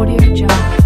Audio Jungle.